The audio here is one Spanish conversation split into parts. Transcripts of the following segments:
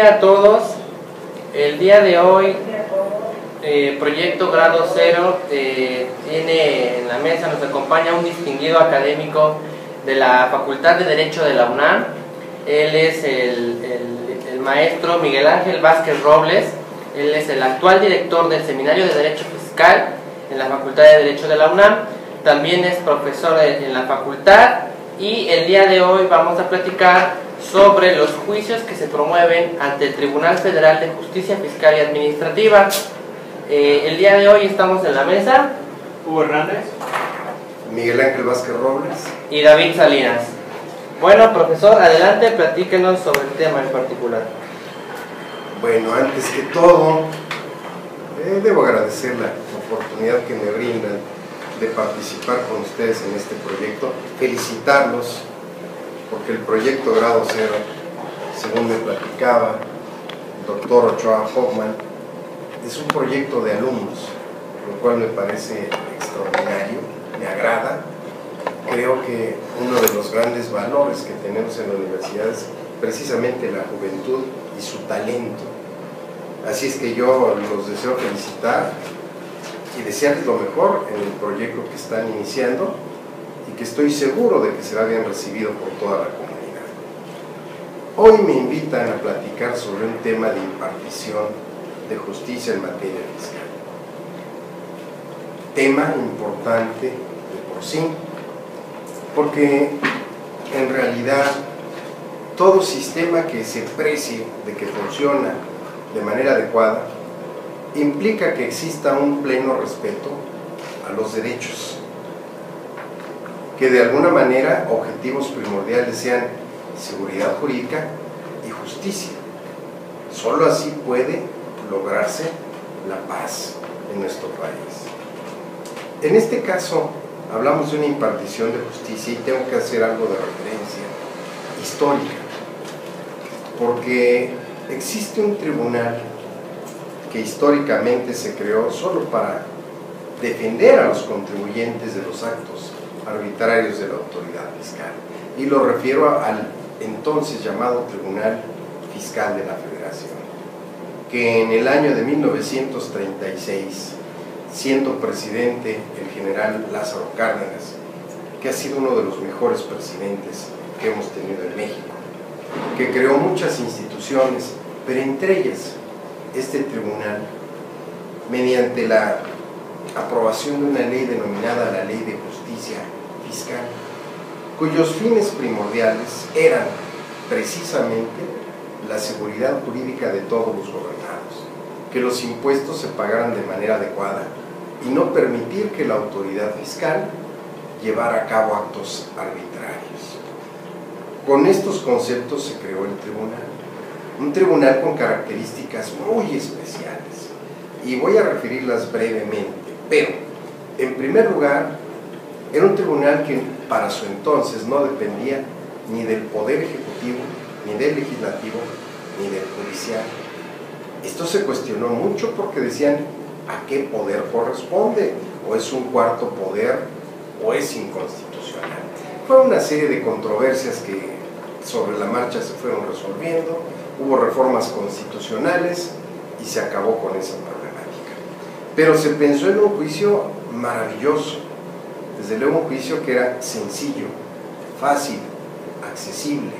día a todos. El día de hoy, eh, Proyecto Grado Cero eh, tiene en la mesa, nos acompaña un distinguido académico de la Facultad de Derecho de la UNAM. Él es el, el, el maestro Miguel Ángel Vázquez Robles. Él es el actual director del Seminario de Derecho Fiscal en la Facultad de Derecho de la UNAM. También es profesor en la facultad y el día de hoy vamos a platicar sobre los juicios que se promueven ante el Tribunal Federal de Justicia Fiscal y Administrativa. Eh, el día de hoy estamos en la mesa. Hugo Hernández. Miguel Ángel Vázquez Robles. Y David Salinas. Bueno, profesor, adelante, platíquenos sobre el tema en particular. Bueno, antes que todo, eh, debo agradecer la oportunidad que me brindan de participar con ustedes en este proyecto, felicitarlos porque el proyecto Grado Cero, según me platicaba el doctor Ochoa Hoffman, es un proyecto de alumnos, lo cual me parece extraordinario, me agrada. Creo que uno de los grandes valores que tenemos en la universidad es precisamente la juventud y su talento. Así es que yo los deseo felicitar y desearles lo mejor en el proyecto que están iniciando que estoy seguro de que será bien recibido por toda la comunidad. Hoy me invitan a platicar sobre un tema de impartición de justicia en materia fiscal. Tema importante de por sí, porque en realidad todo sistema que se precie de que funciona de manera adecuada implica que exista un pleno respeto a los derechos, que de alguna manera objetivos primordiales sean seguridad jurídica y justicia. Solo así puede lograrse la paz en nuestro país. En este caso, hablamos de una impartición de justicia y tengo que hacer algo de referencia histórica, porque existe un tribunal que históricamente se creó solo para defender a los contribuyentes de los actos arbitrarios de la autoridad fiscal. Y lo refiero al entonces llamado Tribunal Fiscal de la Federación, que en el año de 1936, siendo presidente el general Lázaro Cárdenas, que ha sido uno de los mejores presidentes que hemos tenido en México, que creó muchas instituciones, pero entre ellas este tribunal, mediante la aprobación de una ley denominada la Ley de Justicia Cuyos fines primordiales eran precisamente la seguridad jurídica de todos los gobernados, que los impuestos se pagaran de manera adecuada y no permitir que la autoridad fiscal llevara a cabo actos arbitrarios. Con estos conceptos se creó el tribunal un tribunal con características muy especiales y voy a referirlas brevemente, pero en primer lugar era un tribunal que para su entonces no dependía ni del poder ejecutivo, ni del legislativo, ni del judicial. Esto se cuestionó mucho porque decían a qué poder corresponde, o es un cuarto poder, o es inconstitucional. Fue una serie de controversias que sobre la marcha se fueron resolviendo, hubo reformas constitucionales y se acabó con esa problemática. Pero se pensó en un juicio maravilloso, desde luego un juicio que era sencillo, fácil, accesible,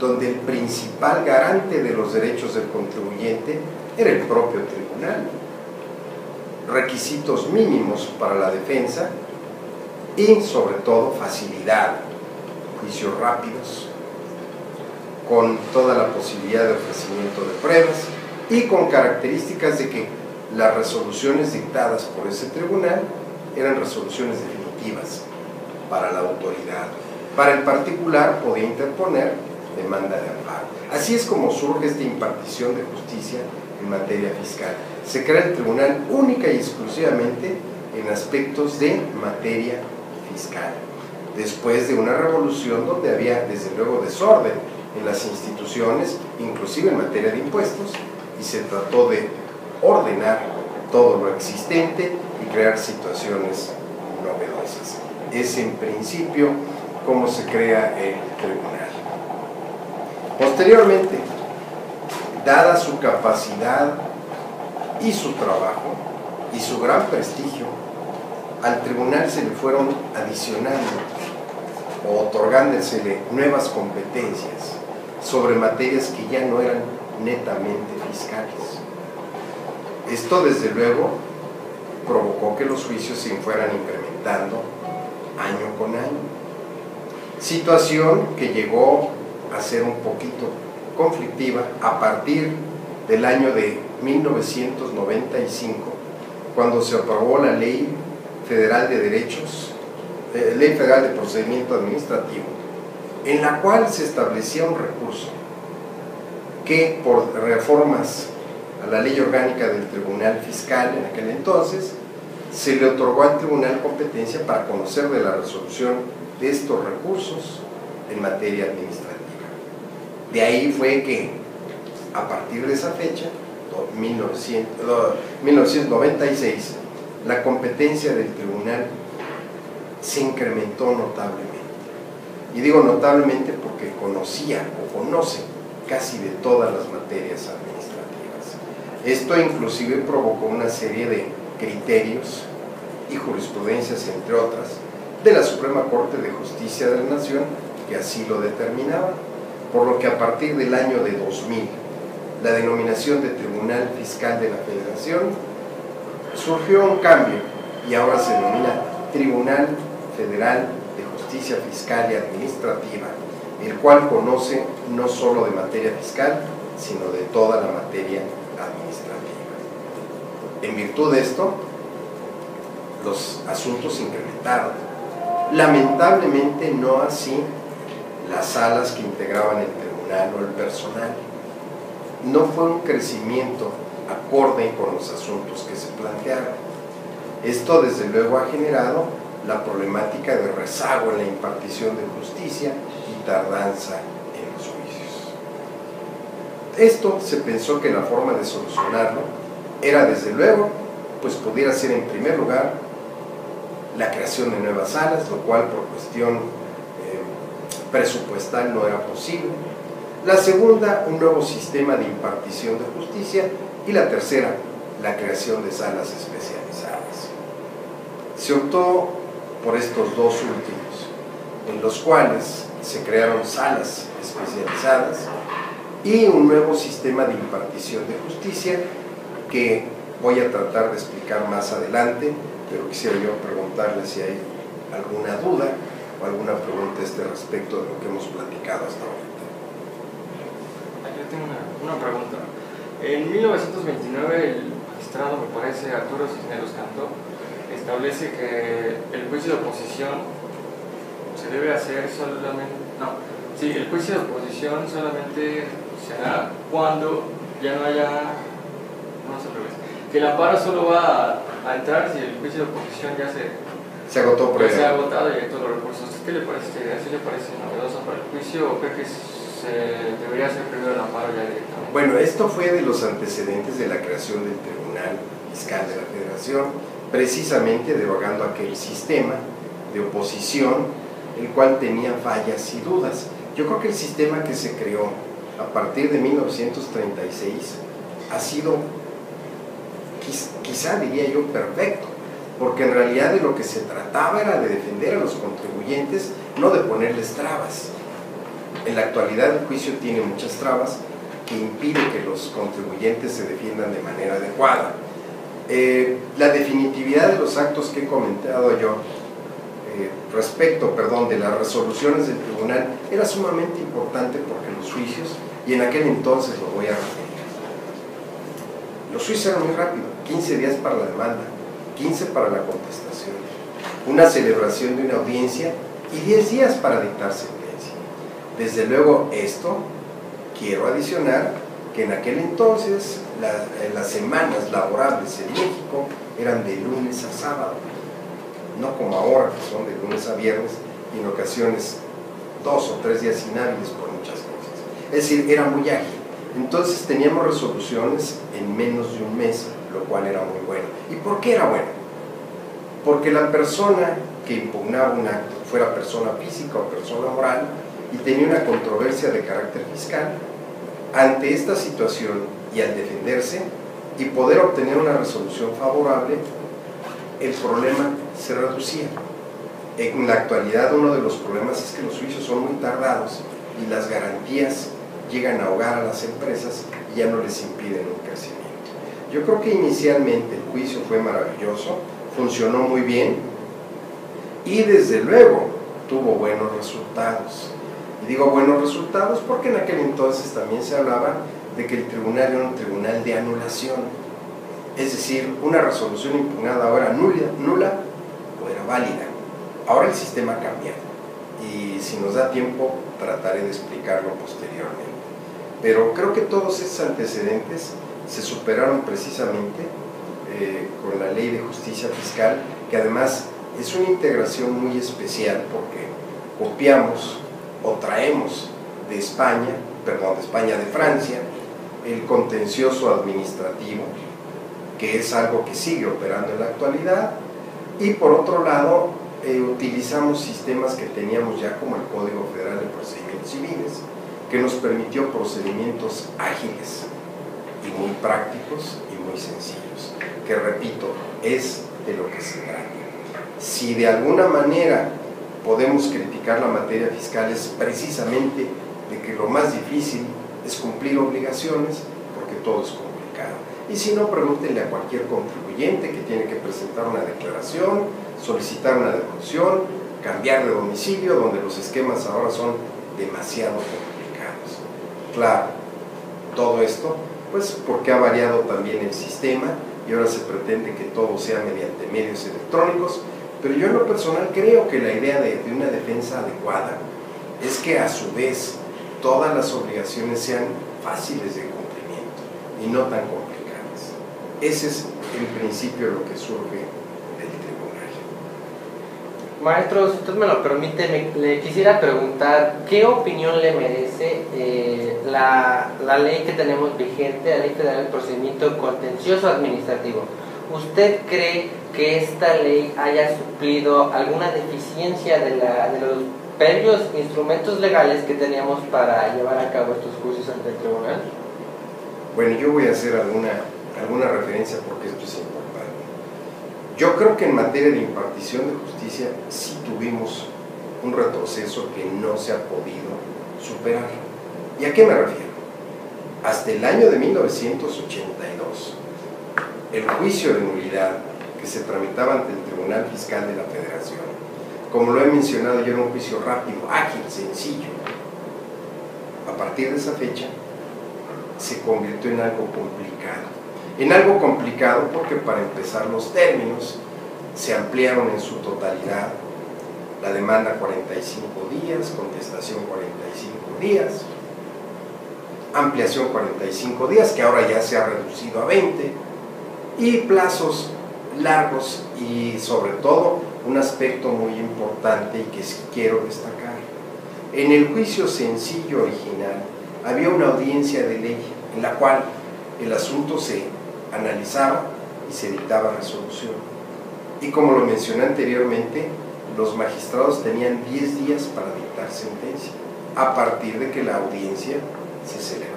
donde el principal garante de los derechos del contribuyente era el propio tribunal. Requisitos mínimos para la defensa y sobre todo facilidad, juicios rápidos, con toda la posibilidad de ofrecimiento de pruebas y con características de que las resoluciones dictadas por ese tribunal eran resoluciones definitivas para la autoridad. Para el particular podía interponer demanda de amparo. Así es como surge esta impartición de justicia en materia fiscal. Se crea el tribunal única y exclusivamente en aspectos de materia fiscal. Después de una revolución donde había desde luego desorden, en las instituciones, inclusive en materia de impuestos, y se trató de ordenar todo lo existente y crear situaciones Es en principio cómo se crea el tribunal. Posteriormente, dada su capacidad y su trabajo y su gran prestigio, al tribunal se le fueron adicionando o otorgándosele nuevas competencias sobre materias que ya no eran netamente fiscales. Esto desde luego provocó que los juicios se fueran incrementando año con año. Situación que llegó a ser un poquito conflictiva a partir del año de 1995, cuando se aprobó la Ley Federal de Derechos, eh, Ley Federal de Procedimiento Administrativo, en la cual se establecía un recurso que por reformas a la ley orgánica del Tribunal Fiscal en aquel entonces, se le otorgó al tribunal competencia para conocer de la resolución de estos recursos en materia administrativa. De ahí fue que, a partir de esa fecha, 1996, la competencia del tribunal se incrementó notablemente. Y digo notablemente porque conocía o conoce casi de todas las materias administrativas. Esto inclusive provocó una serie de criterios y jurisprudencias, entre otras, de la Suprema Corte de Justicia de la Nación que así lo determinaba, por lo que a partir del año de 2000, la denominación de Tribunal Fiscal de la Federación surgió un cambio y ahora se denomina Tribunal Federal de Justicia Fiscal y Administrativa, el cual conoce no solo de materia fiscal, sino de toda la materia administrativa. En virtud de esto, los asuntos se incrementaron. Lamentablemente no así las salas que integraban el tribunal o el personal. No fue un crecimiento acorde con los asuntos que se plantearon. Esto desde luego ha generado la problemática de rezago en la impartición de justicia y tardanza. Esto se pensó que la forma de solucionarlo era desde luego, pues pudiera ser en primer lugar la creación de nuevas salas, lo cual por cuestión eh, presupuestal no era posible. La segunda, un nuevo sistema de impartición de justicia. Y la tercera, la creación de salas especializadas. Se optó por estos dos últimos, en los cuales se crearon salas especializadas y un nuevo sistema de impartición de justicia que voy a tratar de explicar más adelante pero quisiera yo preguntarle si hay alguna duda o alguna pregunta a este respecto de lo que hemos platicado hasta ahorita. Yo tengo una, pregunta. En 1929 el magistrado, me parece, Arturo Cisneros Cantó, establece que el juicio de oposición se debe hacer solamente, no, sí, el juicio de oposición solamente se hará cuando ya no haya, no sé, que el amparo solo va a, entrar si el juicio de oposición ya se, se agotó por se ha agotado y hay todos los recursos. ¿Qué le parece? ¿Así le parece novedoso para el juicio o cree que se debería hacer primero el amparo ya directamente? Bueno, esto fue de los antecedentes de la creación del Tribunal Fiscal de la Federación, precisamente derogando aquel sistema de oposición, el cual tenía fallas y dudas. Yo creo que el sistema que se creó a partir de 1936 ha sido quizá diría yo perfecto, porque en realidad de lo que se trataba era de defender a los contribuyentes, no de ponerles trabas. En la actualidad el juicio tiene muchas trabas que impiden que los contribuyentes se defiendan de manera adecuada. Eh, la definitividad de los actos que he comentado yo eh, respecto, perdón, de las resoluciones del tribunal era sumamente importante porque los juicios, y en aquel entonces lo voy a referir, los juicios eran muy rápidos 15 días para la demanda, 15 para la contestación, una celebración de una audiencia y 10 días para dictar sentencia. Desde luego esto, quiero adicionar que en aquel entonces eh, las semanas laborables en México eran de lunes a sábado, no como ahora que son de lunes a viernes y en ocasiones dos o tres días inhábiles por muchas. Es decir, era muy ágil. Entonces teníamos resoluciones en menos de un mes lo cual era muy bueno. ¿Y por qué era bueno? Porque la persona que impugnaba un acto, fuera persona física o persona moral, y tenía una controversia de carácter fiscal, ante esta situación y al defenderse y poder obtener una resolución favorable, el problema se reducía. En la actualidad uno de los problemas es que los juicios son muy tardados y las garantías llegan a ahogar a las empresas y ya no les impiden un crecimiento. Yo creo que inicialmente el juicio fue maravilloso, funcionó muy bien y desde luego tuvo buenos resultados. Y digo buenos resultados porque en aquel entonces también se hablaba de que el tribunal era un tribunal de anulación. Es decir, una resolución impugnada ahora nula, nula o era válida. Ahora el sistema ha cambiado y si nos da tiempo trataré de explicarlo posteriormente. Pero creo que todos esos antecedentes se superaron precisamente eh, con la ley de justicia fiscal, que además es una integración muy especial porque copiamos o traemos de España, perdón, de España, de Francia, el contencioso administrativo, que es algo que sigue operando en la actualidad, y por otro lado, eh, utilizamos sistemas que teníamos ya como el Código Federal de Procedimientos Civiles, que nos permitió procedimientos ágiles y muy prácticos y muy sencillos, que repito, es de lo que se trata. Si de alguna manera podemos criticar la materia fiscal es precisamente de que lo más difícil es cumplir obligaciones porque todo es complicado. Y si no, pregúntenle a cualquier contribuyente que tiene que presentar una declaración, solicitar una devolución, cambiar de domicilio, donde los esquemas ahora son demasiado complicados. Claro, todo esto, pues porque ha variado también el sistema y ahora se pretende que todo sea mediante medios electrónicos, pero yo en lo personal creo que la idea de, una defensa adecuada es que a su vez todas las obligaciones sean fáciles de cumplimiento y no tan complicadas. Ese es en principio lo que surge. Maestro, si usted me lo permite, le quisiera preguntar qué opinión le merece eh, la, la ley que tenemos vigente, la Ley Federal del Procedimiento Contencioso Administrativo. ¿Usted cree que esta ley haya suplido alguna deficiencia de, la, de los previos instrumentos legales que teníamos para llevar a cabo estos juicios ante el tribunal? Bueno, yo voy a hacer alguna, alguna referencia porque esto es importante. Yo creo que en materia de impartición de justicia sí tuvimos un retroceso que no se ha podido superar. ¿Y a qué me refiero? Hasta el año de 1982, el juicio de nulidad que se tramitaba ante el Tribunal Fiscal de la Federación, como lo he mencionado, yo era un juicio rápido, ágil, sencillo. A partir de esa fecha, se convirtió en algo complicado. En algo complicado porque para empezar los términos se ampliaron en su totalidad. La demanda 45 días, contestación 45 días, ampliación 45 días, que ahora ya se ha reducido a 20, y plazos largos y sobre todo un aspecto muy importante y que quiero destacar. En el juicio sencillo original había una audiencia de ley en la cual el asunto se analizaba y se dictaba resolución. Y como lo mencioné anteriormente, los magistrados tenían 10 días para dictar sentencia, a partir de que la audiencia se celebraba.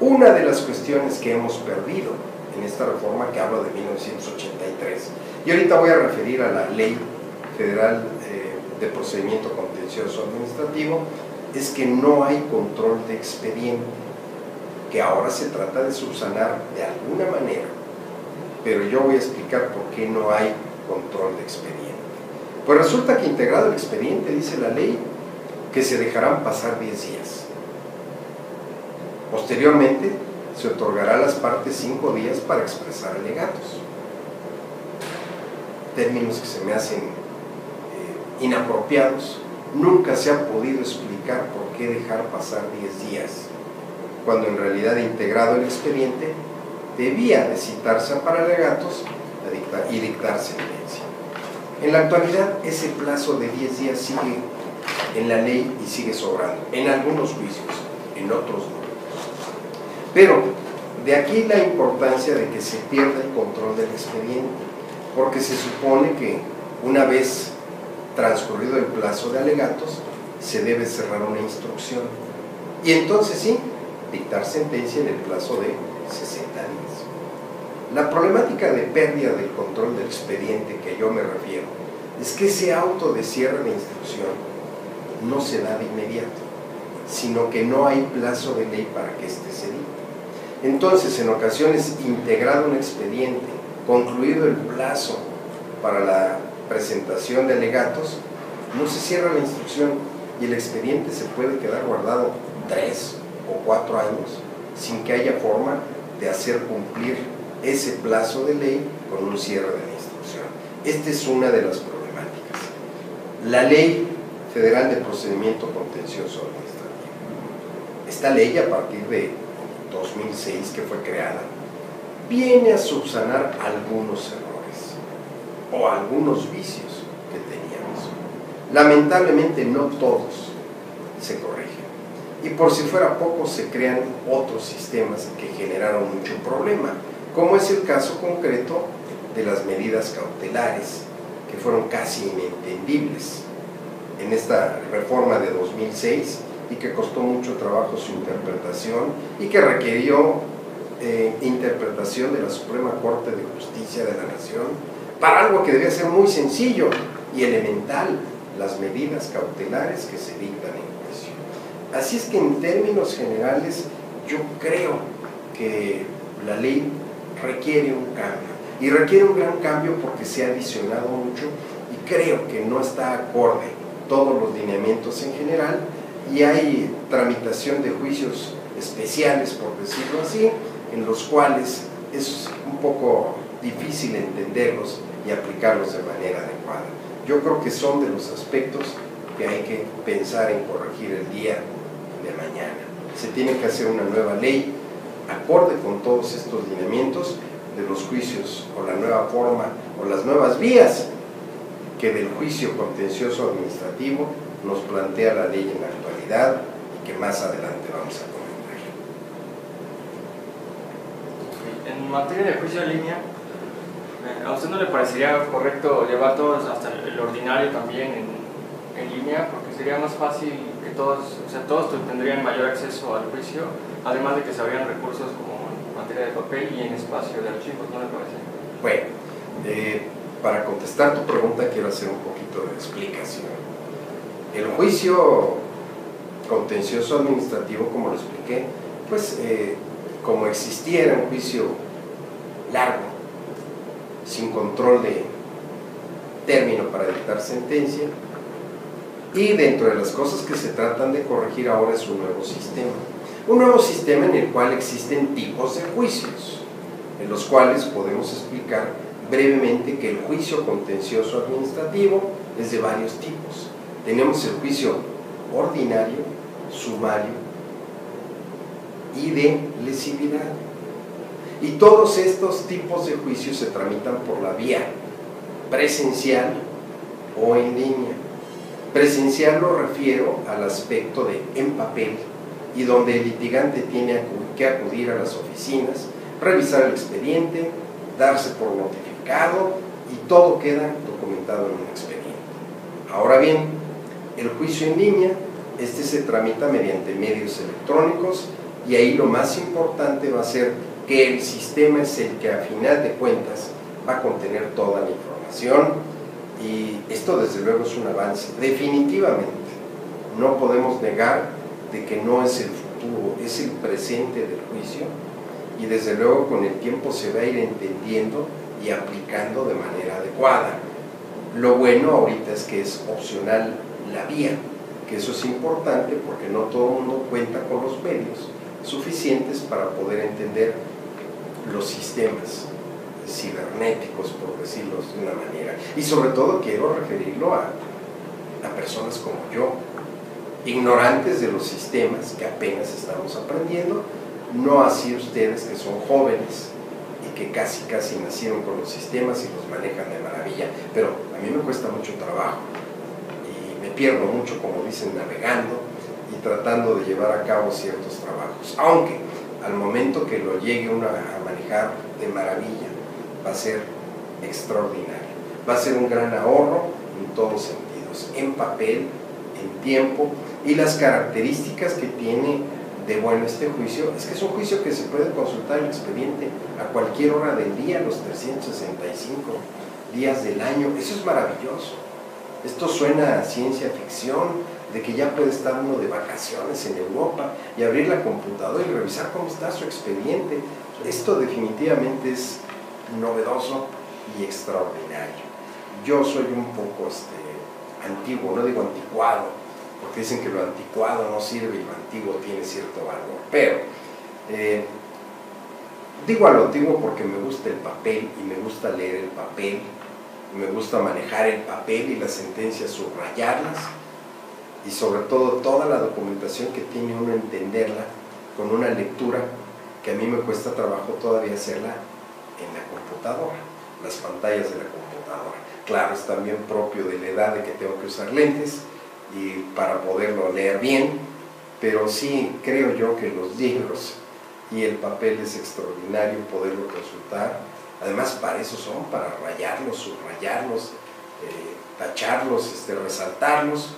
Una de las cuestiones que hemos perdido en esta reforma que hablo de 1983, y ahorita voy a referir a la Ley Federal eh, de Procedimiento Contencioso Administrativo, es que no hay control de expediente, que ahora se trata de subsanar de alguna manera, pero yo voy a explicar por qué no hay control de expediente. Pues resulta que integrado el expediente, dice la ley, que se dejarán pasar 10 días. Posteriormente, se otorgará a las partes 5 días para expresar alegatos. Términos que se me hacen eh, inapropiados. Nunca se ha podido explicar por qué dejar pasar 10 días, cuando en realidad integrado el expediente debía de citarse para alegatos y dictar sentencia. En la actualidad, ese plazo de 10 días sigue en la ley y sigue sobrando, en algunos juicios, en otros no. Pero de aquí la importancia de que se pierda el control del expediente, porque se supone que una vez transcurrido el plazo de alegatos, se debe cerrar una instrucción. Y entonces sí, dictar sentencia en el plazo de 60 días. La problemática de pérdida del control del expediente que yo me refiero es que ese auto de cierre de instrucción no se da de inmediato, sino que no hay plazo de ley para que éste se dicte. Entonces, en ocasiones, integrado un expediente, concluido el plazo para la presentación de alegatos, no se cierra la instrucción y el expediente se puede quedar guardado tres o cuatro años sin que haya forma de hacer cumplir ese plazo de ley con un cierre de la instrucción. Esta es una de las problemáticas. La ley federal de procedimiento contencioso administrativo. Esta ley a partir de 2006 que fue creada viene a subsanar algunos errores o algunos vicios que teníamos. Lamentablemente no todos se corrigen. Y por si fuera poco se crean otros sistemas que generaron mucho problema, como es el caso concreto de las medidas cautelares, que fueron casi inentendibles en esta reforma de 2006 y que costó mucho trabajo su interpretación y que requirió eh, interpretación de la Suprema Corte de Justicia de la Nación para algo que debía ser muy sencillo y elemental, las medidas cautelares que se dictan en. Así es que en términos generales yo creo que la ley requiere un cambio y requiere un gran cambio porque se ha adicionado mucho y creo que no está acorde todos los lineamientos en general y hay tramitación de juicios especiales, por decirlo así, en los cuales es un poco difícil entenderlos y aplicarlos de manera adecuada. Yo creo que son de los aspectos que hay que pensar en corregir el día de mañana. Se tiene que hacer una nueva ley acorde con todos estos lineamientos de los juicios o la nueva forma o las nuevas vías que del juicio contencioso administrativo nos plantea la ley en la actualidad y que más adelante vamos a en materia de juicio en línea, eh, ¿a usted no le parecería correcto llevar todos hasta el ordinario también en, en línea? Porque sería más fácil todos, o sea, todos tendrían mayor acceso al juicio, además de que se habrían recursos como en materia de papel y en espacio de archivos, ¿no le parece? Bueno, eh, para contestar tu pregunta quiero hacer un poquito de explicación. El juicio contencioso administrativo, como lo expliqué, pues eh, como existiera un juicio largo, sin control de término para dictar sentencia, y dentro de las cosas que se tratan de corregir ahora es un nuevo sistema. Un nuevo sistema en el cual existen tipos de juicios, en los cuales podemos explicar brevemente que el juicio contencioso administrativo es de varios tipos. Tenemos el juicio ordinario, sumario, y de lesividad. Y todos estos tipos de juicios se tramitan por la vía presencial o en línea. Presencial lo refiero al aspecto de en papel y donde el litigante tiene que acudir a las oficinas, revisar el expediente, darse por notificado y todo queda documentado en un expediente. Ahora bien, el juicio en línea, este se tramita mediante medios electrónicos y ahí lo más importante va a ser que el sistema es el que a final de cuentas va a contener toda la información y esto desde luego es un avance. Definitivamente no podemos negar de que no es el futuro, es el presente del juicio y desde luego con el tiempo se va a ir entendiendo y aplicando de manera adecuada. Lo bueno ahorita es que es opcional la vía, que eso es importante porque no todo el mundo cuenta con los medios suficientes para poder entender los sistemas cibernéticos, por decirlo de una manera. Y sobre todo quiero referirlo a, a personas como yo, ignorantes de los sistemas que apenas estamos aprendiendo, no así ustedes que son jóvenes y que casi casi nacieron con los sistemas y los manejan de maravilla, pero a mí me cuesta mucho trabajo y me pierdo mucho, como dicen, navegando y tratando de llevar a cabo ciertos trabajos. Aunque al momento que lo llegue uno a manejar de maravilla, va a ser extraordinario. Va a ser un gran ahorro en todos sentidos, en papel, en tiempo y las características que tiene de bueno este juicio es que es un juicio que se puede consultar el expediente a cualquier hora del día, los 365 días del año. Eso es maravilloso. Esto suena a ciencia ficción, de que ya puede estar uno de vacaciones en Europa y abrir la computadora y revisar cómo está su expediente. Esto definitivamente es novedoso y extraordinario. Yo soy un poco este, antiguo, no digo anticuado, porque dicen que lo anticuado no sirve y lo antiguo tiene cierto valor, pero eh, digo a lo antiguo porque me gusta el papel y me gusta leer el papel, me gusta manejar el papel y las sentencias, subrayarlas y sobre todo toda la documentación que tiene uno entenderla con una lectura que a mí me cuesta trabajo todavía hacerla en la computadora, las pantallas de la computadora. Claro, es también propio de la edad de que tengo que usar lentes y para poderlo leer bien, pero sí creo yo que los libros y el papel es extraordinario poderlo consultar. Además, para eso son, para rayarlos, subrayarlos, eh, tacharlos, este, resaltarlos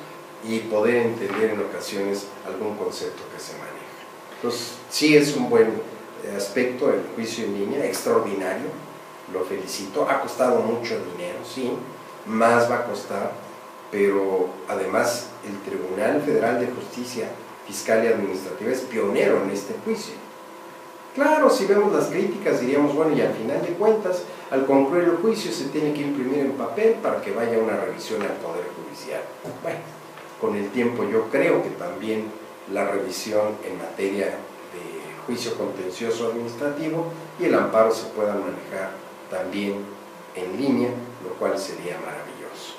y poder entender en ocasiones algún concepto que se maneja. Entonces, sí es un buen aspecto el juicio en línea, extraordinario, lo felicito, ha costado mucho dinero, sí, más va a costar, pero además el Tribunal Federal de Justicia Fiscal y Administrativa es pionero en este juicio. Claro, si vemos las críticas diríamos, bueno, y al final de cuentas, al concluir el juicio se tiene que imprimir en papel para que vaya una revisión al Poder Judicial. Bueno, con el tiempo yo creo que también la revisión en materia juicio contencioso administrativo y el amparo se puedan manejar también en línea, lo cual sería maravilloso.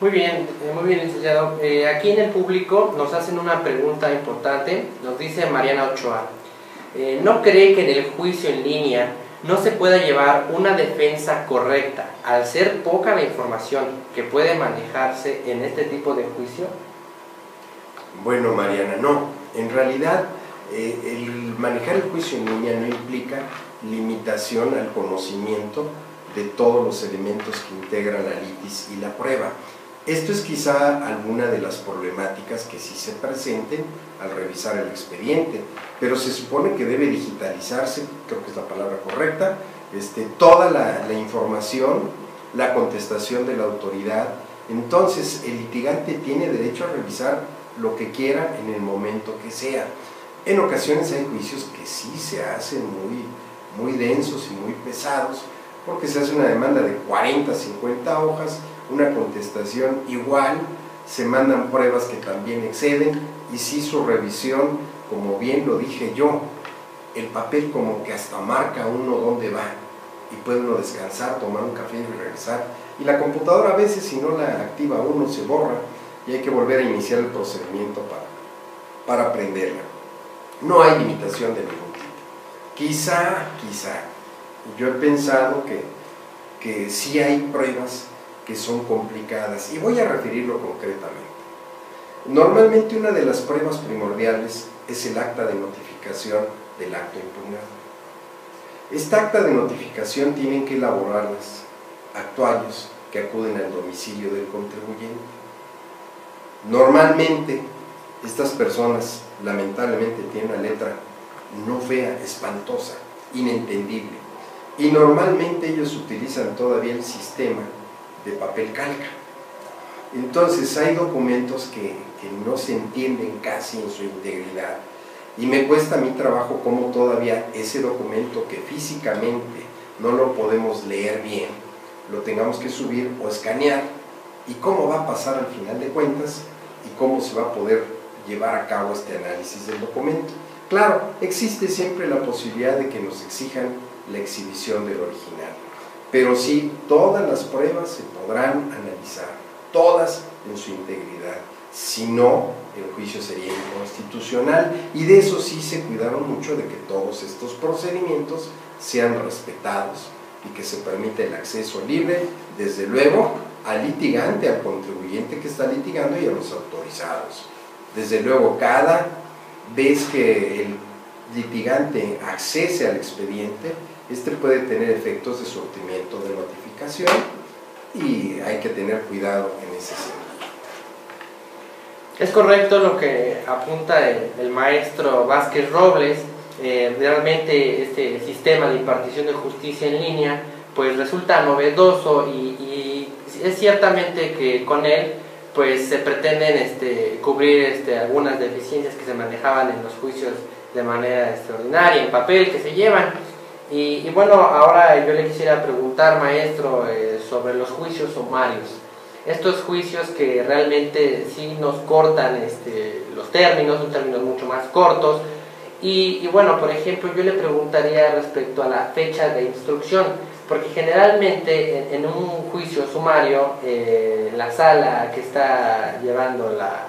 Muy bien, eh, muy bien, licenciado. Eh, aquí en el público nos hacen una pregunta importante, nos dice Mariana Ochoa. Eh, ¿No cree que en el juicio en línea no se pueda llevar una defensa correcta al ser poca la información que puede manejarse en este tipo de juicio? Bueno, Mariana, no. En realidad, eh, el manejar el juicio en línea no implica limitación al conocimiento de todos los elementos que integran la litis y la prueba. Esto es quizá alguna de las problemáticas que sí se presenten al revisar el expediente, pero se supone que debe digitalizarse, creo que es la palabra correcta, este, toda la, la información, la contestación de la autoridad. Entonces el litigante tiene derecho a revisar lo que quiera en el momento que sea. En ocasiones hay juicios que sí se hacen muy, muy densos y muy pesados, porque se hace una demanda de 40, 50 hojas, una contestación igual, se mandan pruebas que también exceden y si su revisión, como bien lo dije yo, el papel como que hasta marca uno dónde va y puede uno descansar, tomar un café y regresar. Y la computadora a veces si no la activa uno se borra y hay que volver a iniciar el procedimiento para, para aprenderla. No hay limitación de ningún tipo. Quizá, quizá, yo he pensado que, que sí hay pruebas que son complicadas y voy a referirlo concretamente. Normalmente una de las pruebas primordiales es el acta de notificación del acto impugnado. Esta acta de notificación tienen que elaborarlas actuarios que acuden al domicilio del contribuyente. Normalmente estas personas lamentablemente tienen una letra no fea, espantosa, inentendible. Y normalmente ellos utilizan todavía el sistema de papel calca. Entonces hay documentos que, no se entienden casi en su integridad y me cuesta mi trabajo como todavía ese documento que físicamente no lo podemos leer bien, lo tengamos que subir o escanear y cómo va a pasar al final de cuentas y cómo se va a poder llevar a cabo este análisis del documento. Claro, existe siempre la posibilidad de que nos exijan la exhibición del original pero sí todas las pruebas se podrán analizar, todas en su integridad. Si no, el juicio sería inconstitucional y de eso sí se cuidaron mucho de que todos estos procedimientos sean respetados y que se permita el acceso libre, desde luego, al litigante, al contribuyente que está litigando y a los autorizados. Desde luego, cada vez que el litigante accese al expediente, este puede tener efectos de surtimiento de notificación y hay que tener cuidado en ese sentido. Es correcto lo que apunta el, maestro Vázquez Robles. Eh, realmente este sistema de impartición de justicia en línea pues resulta novedoso y, es ciertamente que con él pues se pretenden este, cubrir este, algunas deficiencias que se manejaban en los juicios de manera extraordinaria, en papel que se llevan. Y, bueno, ahora yo le quisiera preguntar, maestro, eh, sobre los juicios sumarios. Estos juicios que realmente sí nos cortan este, los términos, son términos mucho más cortos. Y, bueno, por ejemplo, yo le preguntaría respecto a la fecha de instrucción, porque generalmente en, un juicio sumario, eh, la sala que está llevando la,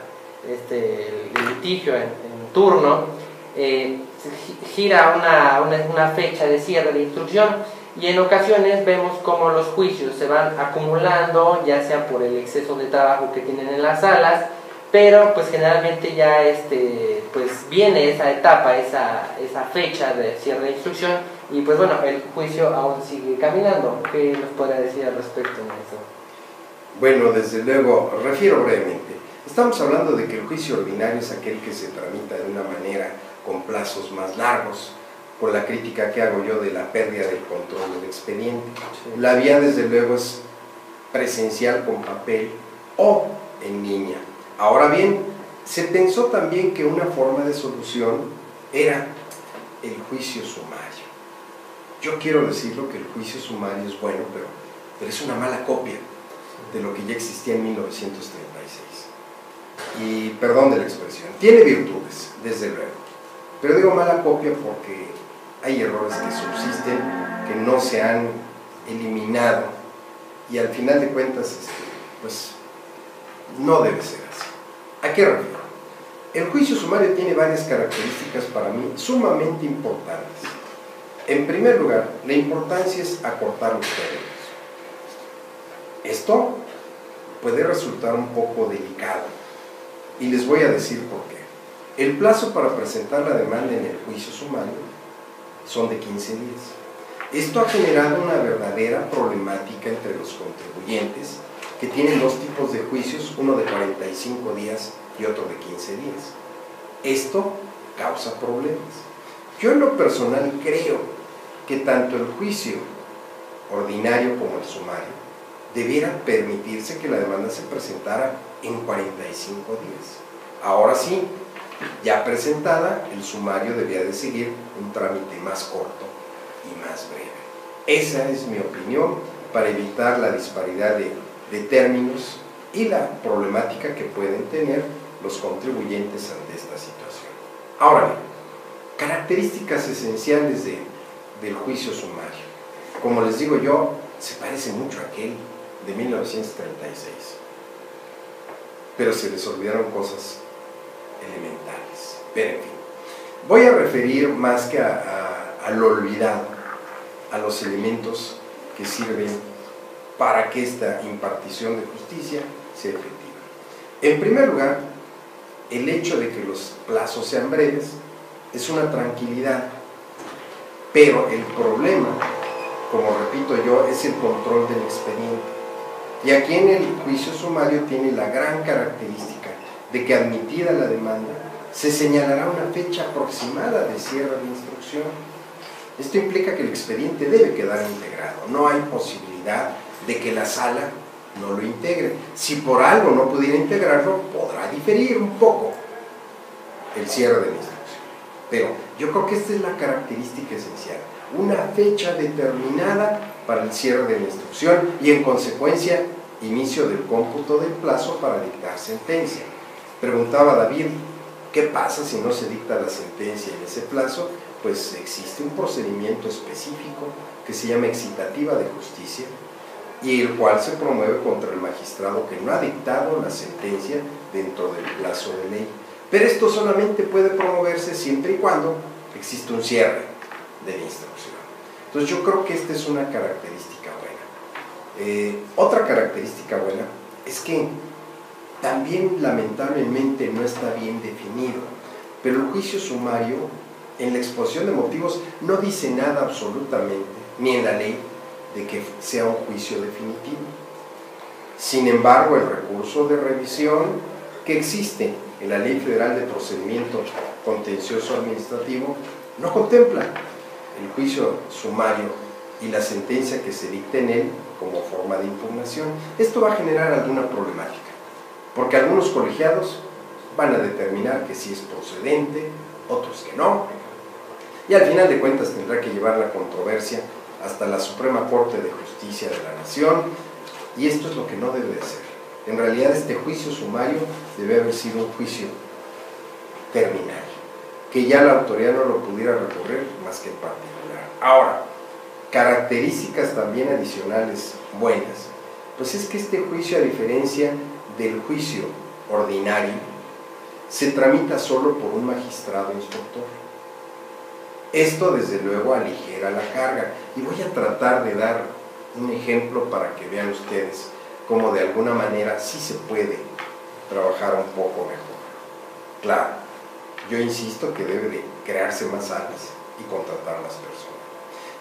este, el litigio en, en turno, eh, gira una, una, fecha de cierre de instrucción y en ocasiones vemos como los juicios se van acumulando, ya sea por el exceso de trabajo que tienen en las salas, pero pues generalmente ya este, pues viene esa etapa, esa, esa fecha de cierre de instrucción y pues bueno, el juicio aún sigue caminando. ¿Qué nos puede decir al respecto, eso Bueno, desde luego, refiero brevemente. Estamos hablando de que el juicio ordinario es aquel que se tramita de una manera con plazos más largos, por la crítica que hago yo de la pérdida del control del expediente. La vía desde luego es presencial con papel o en línea. Ahora bien, se pensó también que una forma de solución era el juicio sumario. Yo quiero decirlo que el juicio sumario es bueno, pero, es una mala copia de lo que ya existía en 1936. Y perdón de la expresión, tiene virtudes, desde luego pero digo mala copia porque hay errores que subsisten, que no se han eliminado y al final de cuentas, este, pues no debe ser así. ¿A qué refiero? El juicio sumario tiene varias características para mí sumamente importantes. En primer lugar, la importancia es acortar los términos. Esto puede resultar un poco delicado y les voy a decir por qué. El plazo para presentar la demanda en el juicio sumario son de 15 días. Esto ha generado una verdadera problemática entre los contribuyentes que tienen dos tipos de juicios, uno de 45 días y otro de 15 días. Esto causa problemas. Yo en lo personal creo que tanto el juicio ordinario como el sumario debiera permitirse que la demanda se presentara en 45 días. Ahora sí, ya presentada, el sumario debía de seguir un trámite más corto y más breve. Esa es mi opinión para evitar la disparidad de, términos y la problemática que pueden tener los contribuyentes ante esta situación. Ahora bien, características esenciales del juicio sumario. Como les digo yo, se parece mucho a aquel de 1936, pero se les olvidaron cosas elementales. Pero en fin, voy a referir más que a, lo olvidado, a los elementos que sirven para que esta impartición de justicia sea efectiva. En primer lugar, el hecho de que los plazos sean breves es una tranquilidad, pero el problema, como repito yo, es el control del expediente. Y aquí en el juicio sumario tiene la gran característica de que admitida la demanda, se señalará una fecha aproximada de cierre de instrucción. Esto implica que el expediente debe quedar integrado. No hay posibilidad de que la sala no lo integre. Si por algo no pudiera integrarlo, podrá diferir un poco el cierre de la. Pero yo creo que esta es la característica esencial. Una fecha determinada para el cierre de la instrucción y en consecuencia inicio del cómputo del plazo para dictar sentencia. Preguntaba David, ¿qué pasa si no se dicta la sentencia en ese plazo? Pues existe un procedimiento específico que se llama excitativa de justicia y el cual se promueve contra el magistrado que no ha dictado la sentencia dentro del plazo de ley. Pero esto solamente puede promoverse siempre y cuando existe un cierre de la instrucción. Entonces yo creo que esta es una característica buena. Eh, otra característica buena es que también lamentablemente no está bien definido, pero el juicio sumario en la exposición de motivos no dice nada absolutamente, ni en la ley, de que sea un juicio definitivo. Sin embargo, el recurso de revisión que existe en la Ley Federal de Procedimiento Contencioso Administrativo no contempla el juicio sumario y la sentencia que se dicte en él como forma de impugnación. Esto va a generar alguna problemática, porque algunos colegiados van a determinar que sí es procedente, otros que no, y al final de cuentas tendrá que llevar la controversia hasta la Suprema Corte de Justicia de la Nación, y esto es lo que no debe de ser. En realidad este juicio sumario debe haber sido un juicio terminal, que ya la autoridad no lo pudiera recorrer más que en particular. Ahora, características también adicionales buenas, pues es que este juicio, a diferencia del juicio ordinario, se tramita solo por un magistrado instructor. Esto desde luego aligera la carga y voy a tratar de dar un ejemplo para que vean ustedes cómo de alguna manera sí se puede trabajar un poco mejor. Claro, yo insisto que debe de crearse más salas y contratar más personas.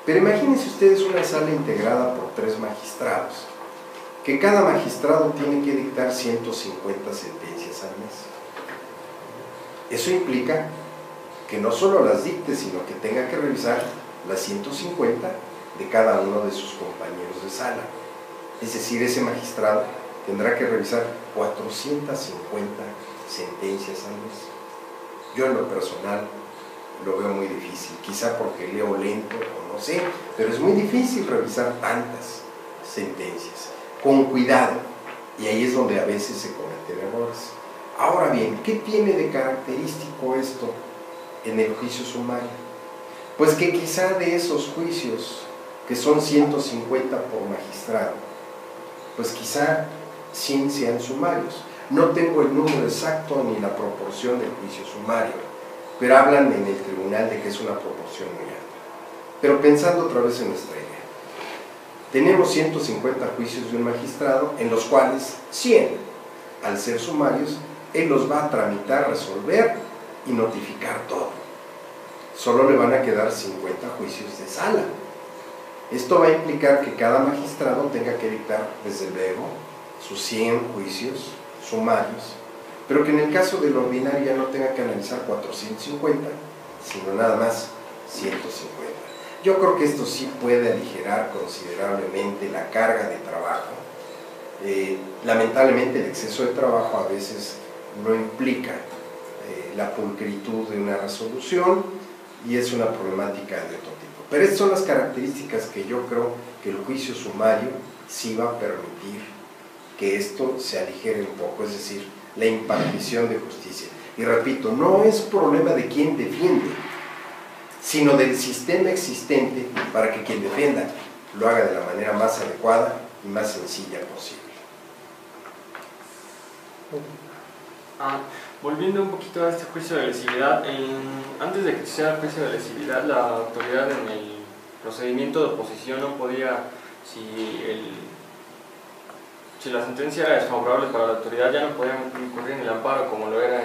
Pero imagínense ustedes una sala integrada por tres magistrados, que cada magistrado tiene que dictar 150 sentencias al mes. Eso implica que no solo las dicte, sino que tenga que revisar las 150 de cada uno de sus compañeros de sala. Es decir, ese magistrado tendrá que revisar 450 sentencias al mes. Yo en lo personal lo veo muy difícil, quizá porque leo lento o no sé, pero es muy difícil revisar tantas sentencias, con cuidado, y ahí es donde a veces se cometen errores. Ahora bien, ¿qué tiene de característico esto en el juicio sumario? Pues que quizá de esos juicios, que son 150 por magistrado, pues quizá 100 sean sumarios. No tengo el número exacto ni la proporción del juicio sumario, pero hablan en el tribunal de que es una proporción muy alta. Pero pensando otra vez en nuestra idea, tenemos 150 juicios de un magistrado, en los cuales 100, al ser sumarios, él los va a tramitar, resolver y notificar todo. Solo le van a quedar 50 juicios de sala. Esto va a implicar que cada magistrado tenga que dictar, desde luego, sus 100 juicios sumarios, pero que en el caso del ordinario ya no tenga que analizar 450, sino nada más 150. Yo creo que esto sí puede aligerar considerablemente la carga de trabajo. Eh, lamentablemente el exceso de trabajo a veces no implica eh, la pulcritud de una resolución y es una problemática de tipo. Pero estas son las características que yo creo que el juicio sumario sí va a permitir que esto se aligere un poco, es decir, la impartición de justicia. Y repito, no es problema de quien defiende, sino del sistema existente para que quien defienda lo haga de la manera más adecuada y más sencilla posible. Ah, volviendo un poquito a este juicio de lesividad, antes de que sea el juicio de lesividad, la autoridad en el procedimiento de oposición no podía, si, el, si la sentencia era desfavorable para la autoridad, ya no podía incurrir en el amparo como lo era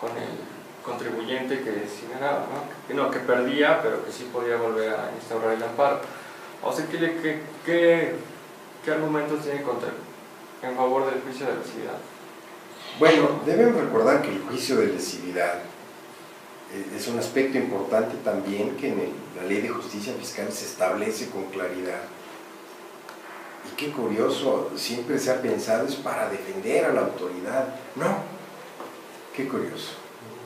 con el contribuyente que sí ganaba, ¿no? Que, no, que perdía, pero que sí podía volver a instaurar el amparo. O sea, ¿qué, qué, qué argumentos tiene contra, en favor del juicio de lesividad? Bueno, deben recordar que el juicio de lesividad eh, es un aspecto importante también que en la ley de justicia fiscal se establece con claridad. Y qué curioso, siempre se ha pensado es para defender a la autoridad. No, qué curioso.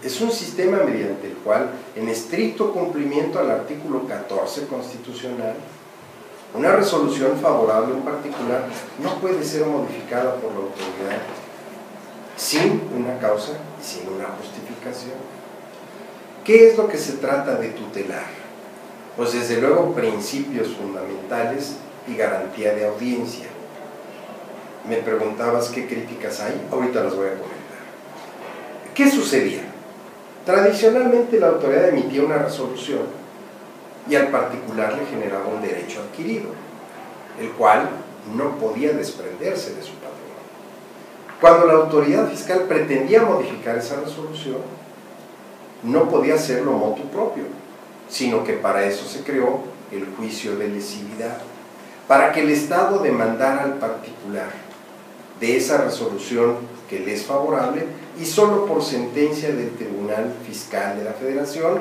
Es un sistema mediante el cual, en estricto cumplimiento al artículo 14 constitucional, una resolución favorable en particular no puede ser modificada por la autoridad sin una causa y sin una justificación. ¿Qué es lo que se trata de tutelar? Pues desde luego principios fundamentales y garantía de audiencia. Me preguntabas qué críticas hay, ahorita las voy a comentar. ¿Qué sucedía? Tradicionalmente la autoridad emitía una resolución y al particular le generaba un derecho adquirido, el cual no podía desprenderse de su cuando la autoridad fiscal pretendía modificar esa resolución, no podía hacerlo motu propio, sino que para eso se creó el juicio de lesividad, para que el Estado demandara al particular de esa resolución que le es favorable y solo por sentencia del Tribunal Fiscal de la Federación,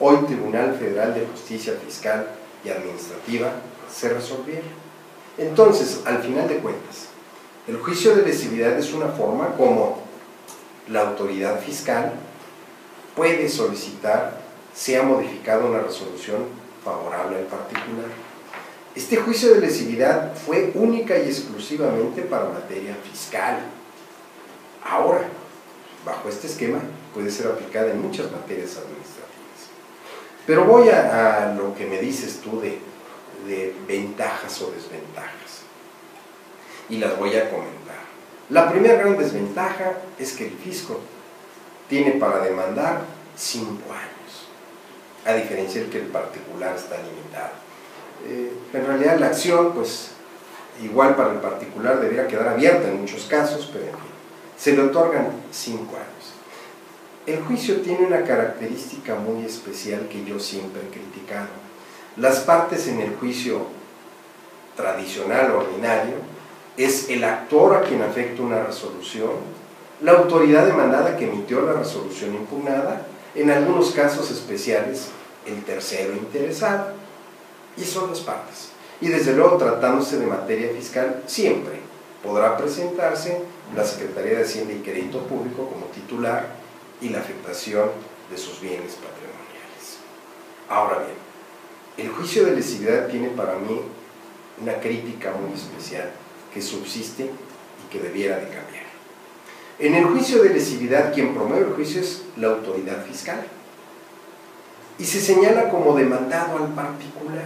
hoy Tribunal Federal de Justicia Fiscal y Administrativa, se resolviera. Entonces, al final de cuentas, el juicio de lesividad es una forma como la autoridad fiscal puede solicitar sea modificada una resolución favorable al particular. Este juicio de lesividad fue única y exclusivamente para materia fiscal. Ahora, bajo este esquema, puede ser aplicada en muchas materias administrativas. Pero voy a, lo que me dices tú de, de ventajas o desventajas. Y las voy a comentar. La primera gran desventaja es que el fisco tiene para demandar cinco años, a diferencia del que el particular está limitado. Eh, en realidad la acción, pues igual para el particular debería quedar abierta en muchos casos, pero en fin, se le otorgan cinco años. El juicio tiene una característica muy especial que yo siempre he criticado. Las partes en el juicio tradicional, ordinario, es el actor a quien afecta una resolución, la autoridad demandada que emitió la resolución impugnada, en algunos casos especiales el tercero interesado, y son las partes. Y desde luego tratándose de materia fiscal, siempre podrá presentarse la Secretaría de Hacienda y Crédito Público como titular y la afectación de sus bienes patrimoniales. Ahora bien, el juicio de lesividad tiene para mí una crítica muy especial que subsiste y que debiera de cambiar. En el juicio de lesividad, quien promueve el juicio es la autoridad fiscal y se señala como demandado al particular.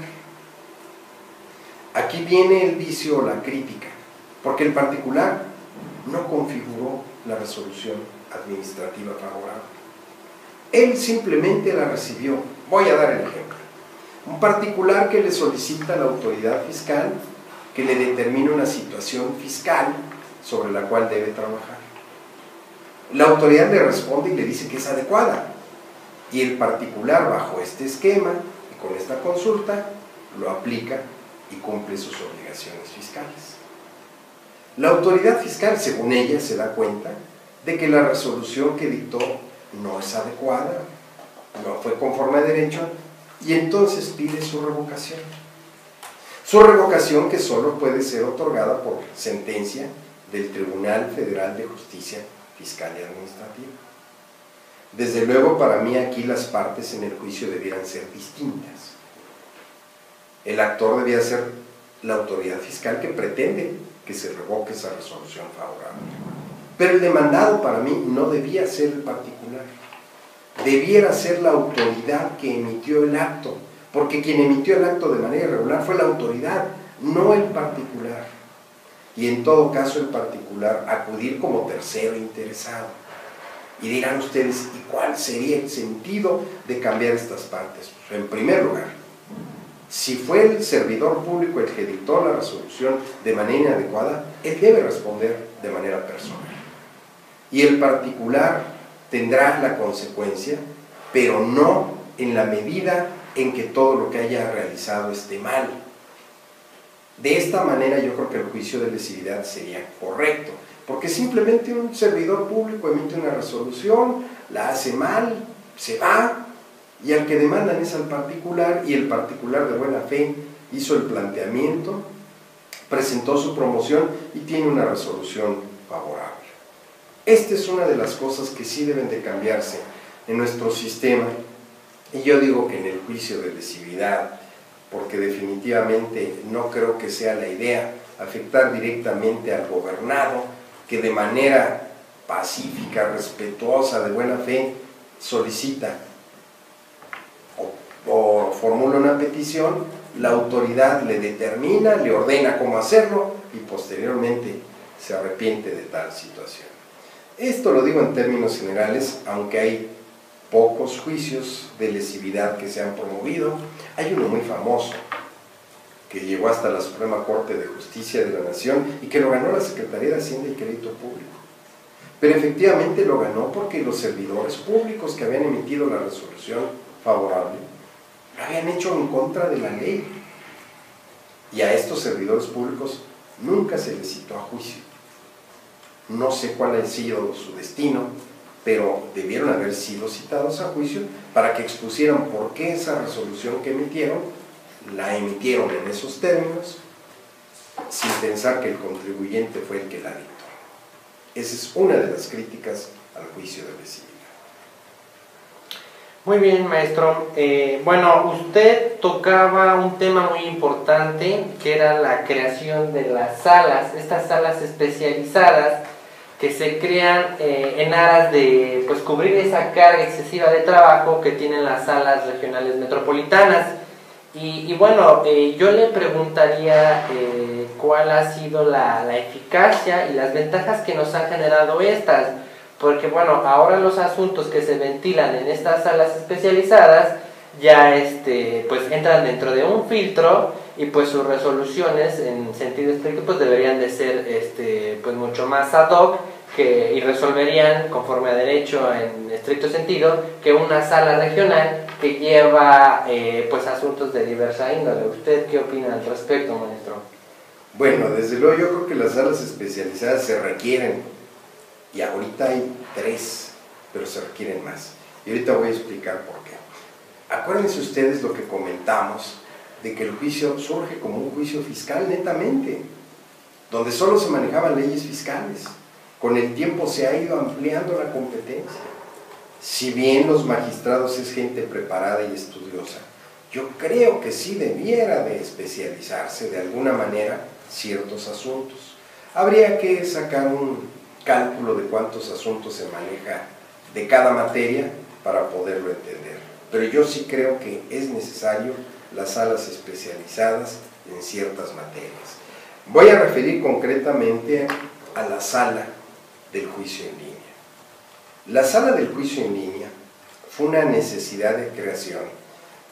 Aquí viene el vicio o la crítica, porque el particular no configuró la resolución administrativa favorable. Él simplemente la recibió. Voy a dar el ejemplo. Un particular que le solicita a la autoridad fiscal que le determine una situación fiscal sobre la cual debe trabajar. La autoridad le responde y le dice que es adecuada. Y el particular, bajo este esquema y con esta consulta, lo aplica y cumple sus obligaciones fiscales. La autoridad fiscal, según ella, se da cuenta de que la resolución que dictó no es adecuada, no fue conforme a derecho, y entonces pide su revocación. Su revocación que solo puede ser otorgada por sentencia del Tribunal Federal de Justicia Fiscal y Administrativa. Desde luego, para mí aquí las partes en el juicio debieran ser distintas. El actor debía ser la autoridad fiscal que pretende que se revoque esa resolución favorable. Pero el demandado para mí no debía ser el particular. Debiera ser la autoridad que emitió el acto, porque quien emitió el acto de manera irregular fue la autoridad, no el particular. Y en todo caso el particular acudir como tercero interesado. Y dirán ustedes, ¿y cuál sería el sentido de cambiar estas partes? Pues, en primer lugar, si fue el servidor público el que dictó la resolución de manera inadecuada, él debe responder de manera personal. Y el particular tendrá la consecuencia, pero no en la medida en que todo lo que haya realizado esté mal. De esta manera yo creo que el juicio de lesividad sería correcto, porque simplemente un servidor público emite una resolución, la hace mal, se va, y al que demandan es al particular y el particular de buena fe hizo el planteamiento, presentó su promoción y tiene una resolución favorable. Esta es una de las cosas que sí deben de cambiarse en nuestro sistema y yo digo que en el juicio de lesividad, porque definitivamente no creo que sea la idea afectar directamente al gobernado que de manera pacífica, respetuosa, de buena fe, solicita o formula una petición, la autoridad le determina, le ordena cómo hacerlo y posteriormente se arrepiente de tal situación. Esto lo digo en términos generales, aunque hay pocos juicios de lesividad que se han promovido. Hay uno muy famoso que llegó hasta la Suprema Corte de Justicia de la Nación y que lo ganó la Secretaría de Hacienda y Crédito Público. Pero efectivamente lo ganó porque los servidores públicos que habían emitido la resolución favorable lo habían hecho en contra de la ley. Y a estos servidores públicos nunca se les citó a juicio. no sé cuál ha sido su destino, pero debieron haber sido citados a juicio para que expusieran por qué esa resolución que emitieron la emitieron en esos términos sin pensar que el contribuyente fue el que la dictó. Esa es una de las críticas al juicio de vecino. Muy bien, maestro. Eh, bueno, usted tocaba un tema muy importante que era la creación de las salas, estas salas especializadas que se crean eh, en aras de pues, cubrir esa carga excesiva de trabajo que tienen las salas regionales metropolitanas. Y, bueno, eh, yo le preguntaría eh, cuál ha sido la, la, eficacia y las ventajas que nos han generado estas, porque bueno, ahora los asuntos que se ventilan en estas salas especializadas ya este, pues entran dentro de un filtro y pues sus resoluciones en sentido estricto pues deberían de ser este, pues mucho más ad hoc que, y resolverían conforme a derecho en estricto sentido que una sala regional que lleva eh, pues asuntos de diversa índole. ¿Usted qué opina al respecto, maestro? Bueno, desde luego yo creo que las salas especializadas se requieren y ahorita hay tres, pero se requieren más. Y ahorita voy a explicar por qué. Acuérdense ustedes lo que comentamos de que el juicio surge como un juicio fiscal netamente, donde solo se manejaban leyes fiscales. Con el tiempo se ha ido ampliando la competencia. Si bien los magistrados es gente preparada y estudiosa, yo creo que sí debiera de especializarse de alguna manera ciertos asuntos. Habría que sacar un cálculo de cuántos asuntos se maneja de cada materia para poderlo entender. Pero yo sí creo que es necesario las salas especializadas en ciertas materias. Voy a referir concretamente a la sala del juicio en línea. La sala del juicio en línea fue una necesidad de creación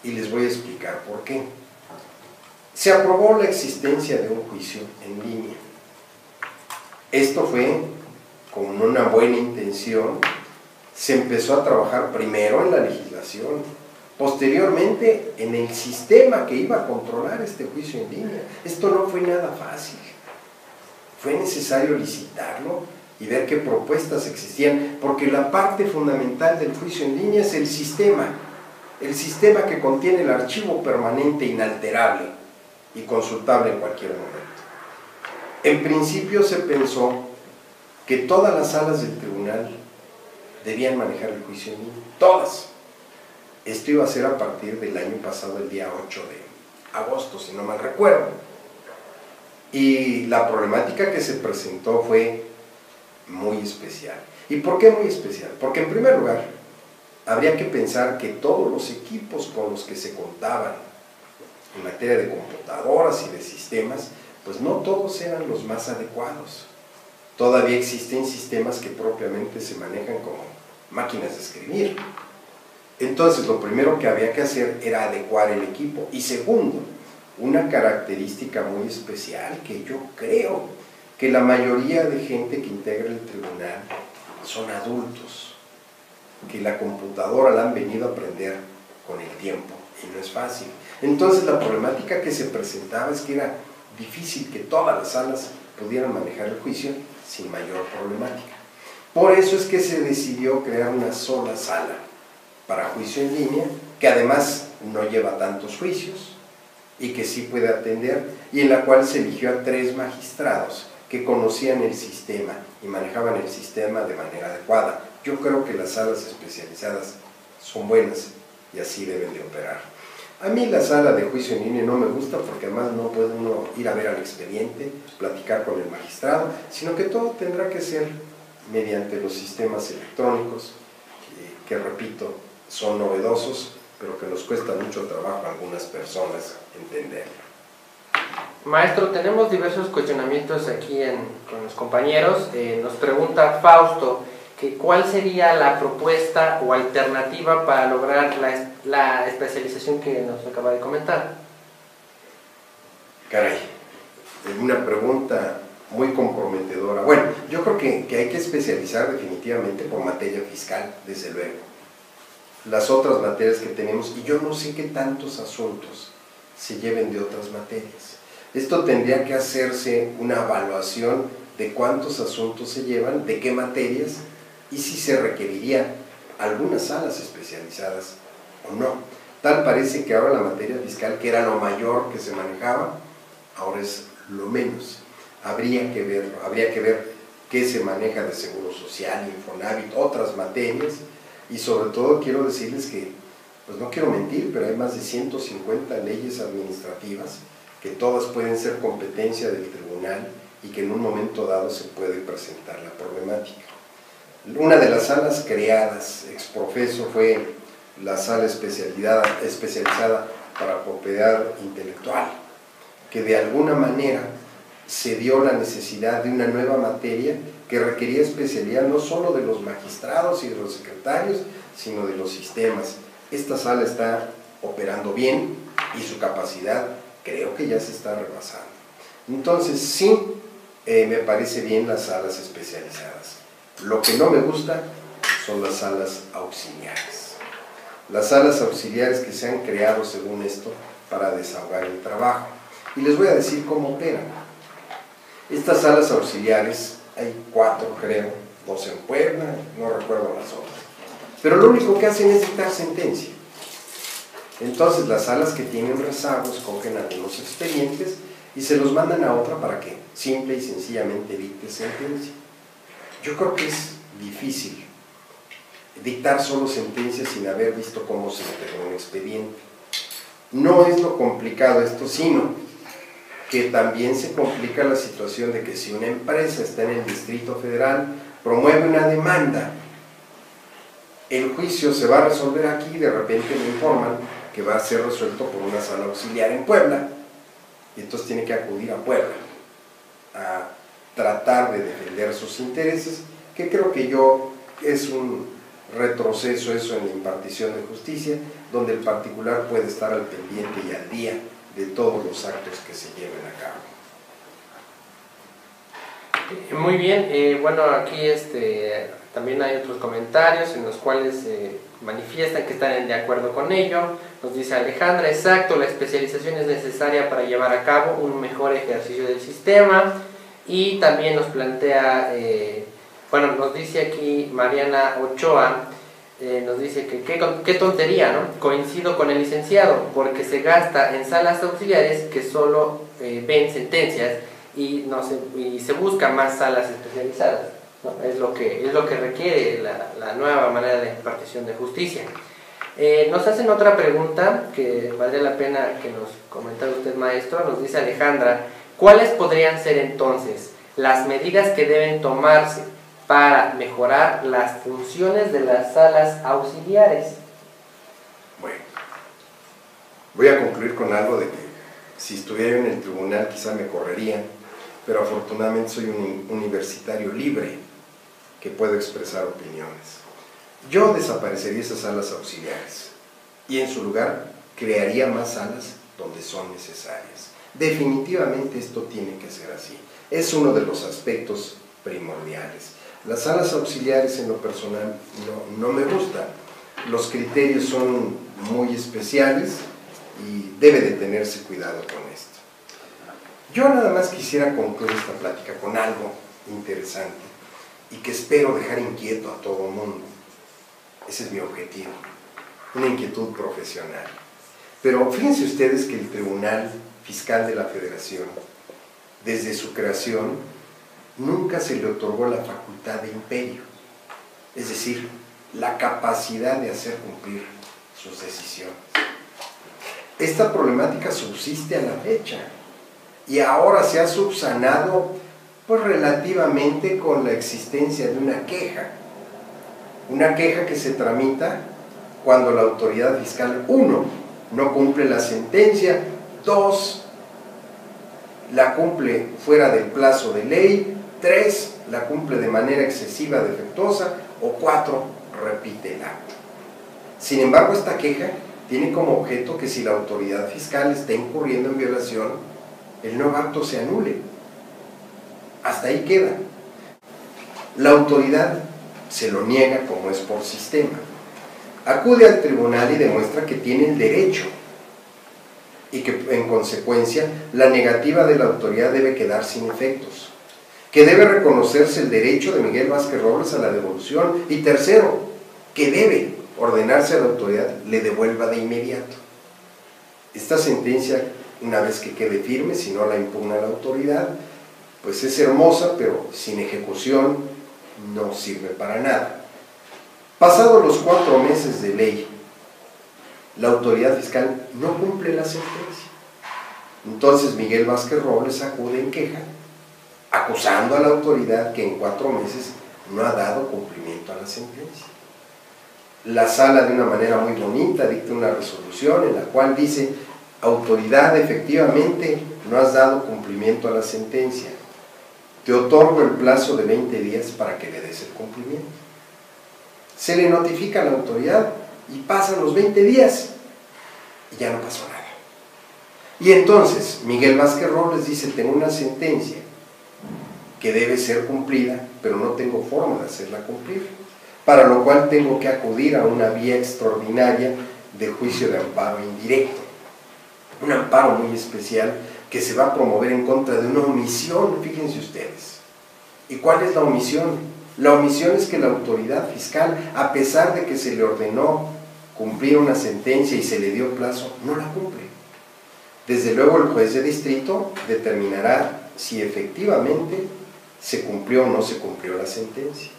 y les voy a explicar por qué. Se aprobó la existencia de un juicio en línea. Esto fue con una buena intención. Se empezó a trabajar primero en la legislación, posteriormente en el sistema que iba a controlar este juicio en línea. Esto no fue nada fácil. Fue necesario licitarlo y ver qué propuestas existían, porque la parte fundamental del juicio en línea es el sistema, el sistema que contiene el archivo permanente inalterable y consultable en cualquier momento. En principio se pensó que todas las salas del tribunal debían manejar el juicio en línea, todas. Esto iba a ser a partir del año pasado, el día 8 de agosto, si no mal recuerdo. Y la problemática que se presentó fue muy especial. ¿Y por qué muy especial? Porque en primer lugar, habría que pensar que todos los equipos con los que se contaban en materia de computadoras y de sistemas, pues no todos eran los más adecuados. Todavía existen sistemas que propiamente se manejan como máquinas de escribir. Entonces lo primero que había que hacer era adecuar el equipo. Y segundo, una característica muy especial que yo creo que la mayoría de gente que integra el tribunal son adultos, que la computadora la han venido a aprender con el tiempo y no es fácil. Entonces la problemática que se presentaba es que era difícil que todas las salas pudieran manejar el juicio sin mayor problemática. Por eso es que se decidió crear una sola sala para juicio en línea, que además no lleva tantos juicios y que sí puede atender, y en la cual se eligió a tres magistrados que conocían el sistema y manejaban el sistema de manera adecuada. Yo creo que las salas especializadas son buenas y así deben de operar. A mí la sala de juicio en línea no me gusta porque además no puede uno ir a ver al expediente, platicar con el magistrado, sino que todo tendrá que ser mediante los sistemas electrónicos, que, que repito, son novedosos, pero que nos cuesta mucho trabajo a algunas personas entenderlo. Maestro, tenemos diversos cuestionamientos aquí con los compañeros. Eh, nos pregunta Fausto que cuál sería la propuesta o alternativa para lograr la, especialización que nos acaba de comentar. Caray, es una pregunta muy comprometedora. Bueno, yo creo que, que hay que especializar definitivamente por materia fiscal, desde luego. Las otras materias que tenemos, y yo no sé qué tantos asuntos se lleven de otras materias. Esto tendría que hacerse una evaluación de cuántos asuntos se llevan, de qué materias y si se requeriría algunas salas especializadas o no. Tal parece que ahora la materia fiscal, que era lo mayor que se manejaba, ahora es lo menos. Habría que ver, habría que ver qué se maneja de seguro social, Infonavit, otras materias, y sobre todo quiero decirles que, pues no quiero mentir, pero hay más de 150 leyes administrativas que todas pueden ser competencia del tribunal y que en un momento dado se puede presentar la problemática. Una de las salas creadas ex profeso fue la sala especializada para propiedad intelectual, que de alguna manera se dio la necesidad de una nueva materia que requería especialidad no solo de los magistrados y de los secretarios, sino de los sistemas. Esta sala está operando bien y su capacidad creo que ya se está rebasando. Entonces, sí, eh, me parece bien las salas especializadas. Lo que no me gusta son las salas auxiliares. Las salas auxiliares que se han creado según esto para desahogar el trabajo. Y les voy a decir cómo operan. Estas salas auxiliares, hay cuatro creo, dos en Puebla, no recuerdo las otras. Pero lo único que hacen es dictar sentencia. Entonces las salas que tienen rezagos cogen algunos expedientes y se los mandan a otra para que simple y sencillamente dicte sentencia. Yo creo que es difícil dictar solo sentencias sin haber visto cómo se integró un expediente. No es lo complicado esto, sino que también se complica la situación de que si una empresa está en el Distrito Federal, promueve una demanda, el juicio se va a resolver aquí y de repente me informan que va a ser resuelto por una sala auxiliar en Puebla, y entonces tiene que acudir a Puebla a tratar de defender sus intereses, que creo que yo es un retroceso eso en la impartición de justicia, donde el particular puede estar al pendiente y al día de todos los actos que se lleven a cabo. Muy bien, eh, bueno, aquí este, también hay otros comentarios en los cuales eh, manifiestan que están de acuerdo con ello. Nos dice Alejandra, exacto, la especialización es necesaria para llevar a cabo un mejor ejercicio del sistema y también nos plantea, eh, bueno, nos dice aquí Mariana Ochoa, eh, nos dice que qué tontería, ¿no? Coincido con el licenciado, porque se gasta en salas auxiliares que solo eh, ven sentencias y, no se, y se buscan más salas especializadas. Es, lo que, es lo que requiere la, la nueva manera de impartición de justicia. Eh, nos hacen otra pregunta que vale la pena que nos comentara usted, maestro. Nos dice Alejandra, ¿cuáles podrían ser entonces las medidas que deben tomarse para mejorar las funciones de las salas auxiliares. Bueno, voy a concluir con algo de que si estuviera en el tribunal quizá me correrían, pero afortunadamente soy un universitario libre que puedo expresar opiniones. Yo desaparecería esas salas auxiliares y en su lugar crearía más salas donde son necesarias. Definitivamente esto tiene que ser así. Es uno de los aspectos primordiales. Las salas auxiliares en lo personal no, me gustan. Los criterios son muy especiales y debe de tenerse cuidado con esto. Yo nada más quisiera concluir esta plática con algo interesante y que espero dejar inquieto a todo el mundo. Ese es mi objetivo, una inquietud profesional. Pero fíjense ustedes que el Tribunal Fiscal de la Federación, desde su creación, nunca se le otorgó la facultad de imperio, es decir, la capacidad de hacer cumplir sus decisiones. Esta problemática subsiste a la fecha y ahora se ha subsanado pues relativamente con la existencia de una queja. Una queja que se tramita cuando la autoridad fiscal, uno, no cumple la sentencia, dos, la cumple fuera del plazo de ley, Tres, la cumple de manera excesiva, defectuosa. O cuatro, repite el acto. Sin embargo, esta queja tiene como objeto que si la autoridad fiscal está incurriendo en violación, el nuevo acto se anule. Hasta ahí queda. La autoridad se lo niega como es por sistema. Acude al tribunal y demuestra que tiene el derecho y que en consecuencia la negativa de la autoridad debe quedar sin efectos que debe reconocerse el derecho de Miguel Vázquez Robles a la devolución. Y tercero, que debe ordenarse a la autoridad le devuelva de inmediato. Esta sentencia, una vez que quede firme, si no la impugna la autoridad, pues es hermosa, pero sin ejecución no sirve para nada. Pasados los cuatro meses de ley, la autoridad fiscal no cumple la sentencia. Entonces Miguel Vázquez Robles acude en queja, acusando a la autoridad que en cuatro meses no ha dado cumplimiento a la sentencia. La sala de una manera muy bonita dicta una resolución en la cual dice, autoridad efectivamente no has dado cumplimiento a la sentencia, te otorgo el plazo de 20 días para que le des el cumplimiento. Se le notifica a la autoridad y pasan los 20 días y ya no pasó nada. Y entonces Miguel Vázquez Robles dice, tengo una sentencia que debe ser cumplida, pero no tengo forma de hacerla cumplir, para lo cual tengo que acudir a una vía extraordinaria de juicio de amparo indirecto. Un amparo muy especial que se va a promover en contra de una omisión, fíjense ustedes. ¿Y cuál es la omisión? La omisión es que la autoridad fiscal, a pesar de que se le ordenó cumplir una sentencia y se le dio plazo, no la cumple. Desde luego el juez de distrito determinará si efectivamente se cumplió o no se cumplió la sentencia.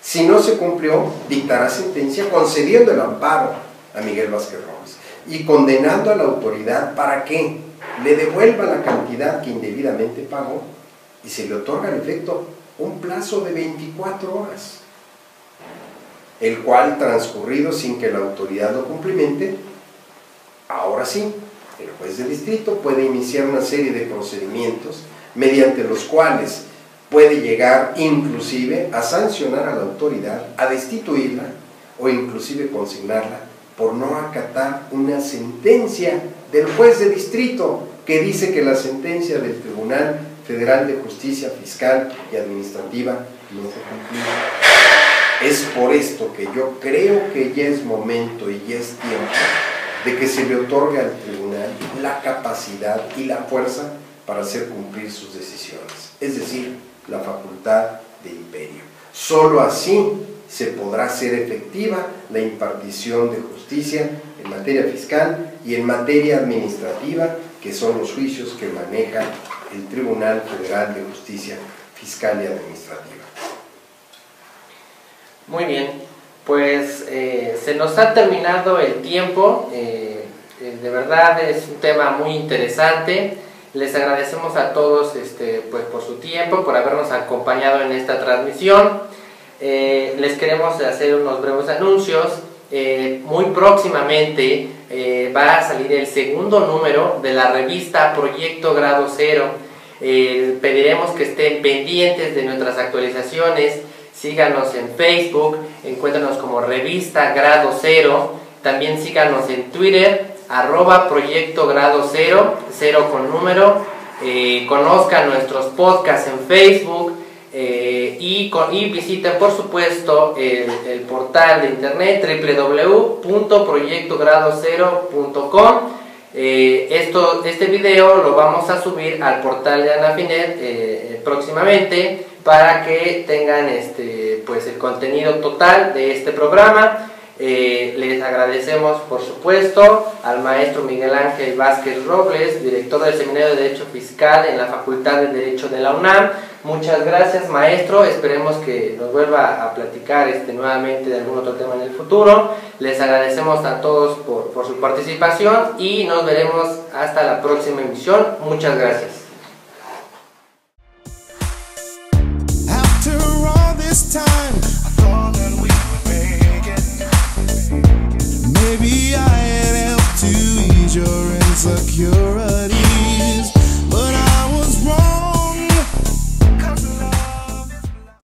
Si no se cumplió, dictará sentencia concediendo el amparo a Miguel Vázquez Robles y condenando a la autoridad para que le devuelva la cantidad que indebidamente pagó y se le otorga en efecto un plazo de 24 horas, el cual transcurrido sin que la autoridad lo cumplimente, ahora sí, el juez de distrito puede iniciar una serie de procedimientos mediante los cuales puede llegar inclusive a sancionar a la autoridad, a destituirla o inclusive consignarla por no acatar una sentencia del juez de distrito que dice que la sentencia del Tribunal Federal de Justicia Fiscal y Administrativa no fue cumplida. Es por esto que yo creo que ya es momento y ya es tiempo de que se le otorgue al tribunal la capacidad y la fuerza para hacer cumplir sus decisiones. Es decir, la facultad de imperio. Solo así se podrá hacer efectiva la impartición de justicia en materia fiscal y en materia administrativa, que son los juicios que maneja el Tribunal Federal de Justicia Fiscal y Administrativa. Muy bien, pues eh, se nos ha terminado el tiempo, eh, eh, de verdad es un tema muy interesante. Les agradecemos a todos este, pues, por su tiempo, por habernos acompañado en esta transmisión. Eh, les queremos hacer unos breves anuncios. Eh, muy próximamente eh, va a salir el segundo número de la revista Proyecto Grado Cero. pediremos que estén pendientes de nuestras actualizaciones. Síganos en Facebook, encuéntranos como Revista Grado Cero. También síganos en Twitter arroba proyecto grado cero, cero con número, eh, conozcan nuestros podcasts en Facebook eh, y, con, y, visiten por supuesto el, portal de internet www.proyectogradocero.com eh, esto, este video lo vamos a subir al portal de Anafinet eh, próximamente para que tengan este, pues el contenido total de este programa eh, les agradecemos, por supuesto, al maestro Miguel Ángel Vázquez Robles, director del Seminario de Derecho Fiscal en la Facultad de Derecho de la UNAM. Muchas gracias, maestro. Esperemos que nos vuelva a platicar este, nuevamente de algún otro tema en el futuro. Les agradecemos a todos por, por su participación y nos veremos hasta la próxima emisión. Muchas gracias. Maybe I am ease your insecurity.